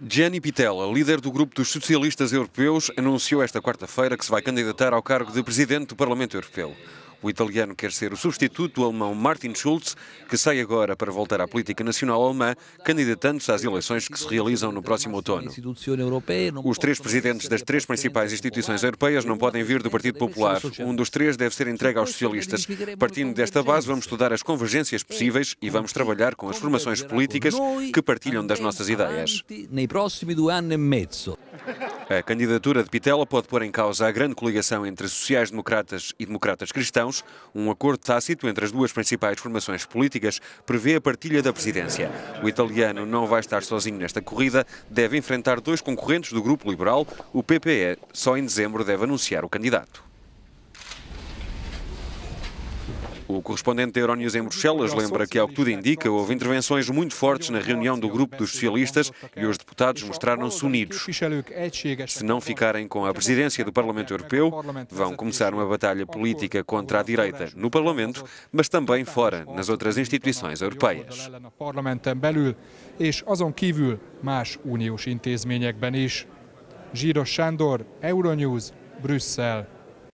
Gianni Pitella, líder do grupo dos socialistas europeus, anunciou esta quarta-feira que se vai candidatar ao cargo de presidente do Parlamento Europeu. O italiano quer ser o substituto do alemão Martin Schulz, que sai agora para voltar à política nacional alemã, candidatando-se às eleições que se realizam no próximo outono. Os três presidentes das três principais instituições europeias não podem vir do Partido Popular. Um dos três deve ser entregue aos socialistas. Partindo desta base, vamos estudar as convergências possíveis e vamos trabalhar com as formações políticas que partilham das nossas ideias. A candidatura de Pitella pode pôr em causa a grande coligação entre sociais-democratas e democratas cristãos. Um acordo tácito entre as duas principais formações políticas prevê a partilha da presidência. O italiano não vai estar sozinho nesta corrida, deve enfrentar dois concorrentes do grupo liberal. O PPE só em dezembro deve anunciar o candidato. O correspondente da Euronews em Bruxelas lembra que, ao que tudo indica, houve intervenções muito fortes na reunião do grupo dos socialistas e os deputados mostraram-se unidos. Se não ficarem com a presidência do Parlamento Europeu, vão começar uma batalha política contra a direita no Parlamento, mas também fora, nas outras instituições europeias. Sándor, Euronews.